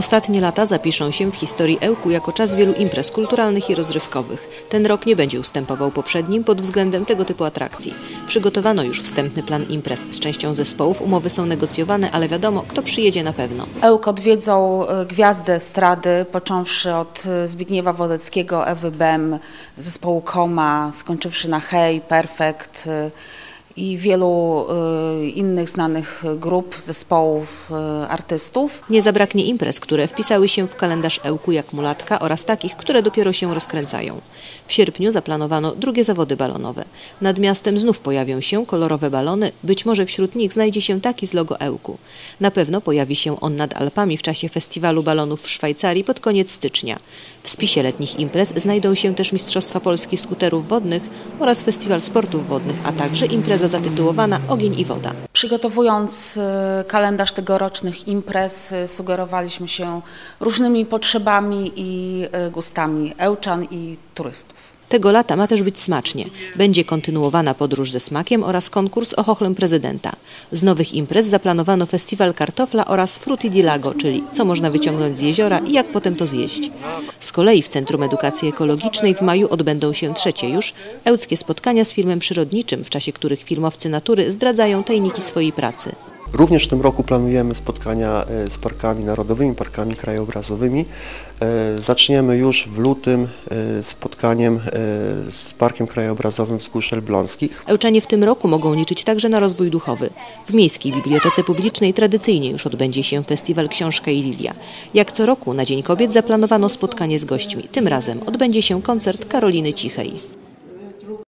Ostatnie lata zapiszą się w historii Ełku jako czas wielu imprez kulturalnych i rozrywkowych. Ten rok nie będzie ustępował poprzednim pod względem tego typu atrakcji. Przygotowano już wstępny plan imprez. Z częścią zespołów umowy są negocjowane, ale wiadomo, kto przyjedzie na pewno. Ełk odwiedzą e, gwiazdy estrady, począwszy od e, Zbigniewa Wodeckiego, Ewy Bem, zespołu Koma, skończywszy na Hej, Perfekt e, i wielu e, innych znanych grup, zespołów, e, artystów. Nie zabraknie imprez, które wpisały się w kalendarz Ełku jak mulatka oraz takich, które dopiero się rozkręcają. W sierpniu zaplanowano drugie zawody balonowe. Nad miastem znów pojawią się kolorowe balony, być może wśród nich znajdzie się taki z logo Ełku. Na pewno pojawi się on nad Alpami w czasie festiwalu balonów w Szwajcarii pod koniec stycznia. W spisie letnich imprez znajdą się też Mistrzostwa Polski Skuterów Wodnych oraz Festiwal Sportów Wodnych, a także impreza zatytułowana Ogień i Woda. Przygotowując e, kalendarz tegorocznych imprez, e, sugerowaliśmy się różnymi potrzebami i e, gustami ełczan i turystów. Tego lata ma też być smacznie. Będzie kontynuowana podróż ze smakiem oraz konkurs o chochlem prezydenta. Z nowych imprez zaplanowano festiwal kartofla oraz Frutti di Lago, czyli co można wyciągnąć z jeziora i jak potem to zjeść. Z kolei w Centrum Edukacji Ekologicznej w maju odbędą się trzecie już ełckie spotkania z filmem przyrodniczym, w czasie których filmowcy natury zdradzają tajniki swojej pracy. Również w tym roku planujemy spotkania e, z parkami narodowymi, parkami krajobrazowymi. E, Zaczniemy już w lutym e, spotkaniem z Parkiem Krajobrazowym Wzgórz Elbląskich. Ełczanie w tym roku mogą liczyć także na rozwój duchowy. W Miejskiej Bibliotece Publicznej tradycyjnie już odbędzie się festiwal Książka i Lilia. Jak co roku na Dzień Kobiet zaplanowano spotkanie z gośćmi. Tym razem odbędzie się koncert Karoliny Cichej.